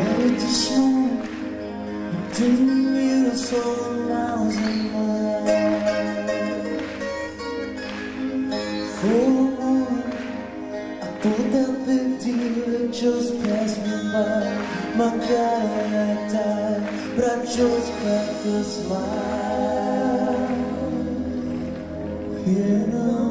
I to didn't so miles a I thought that just passed me by. My Cadillac died But I just got the smile. You know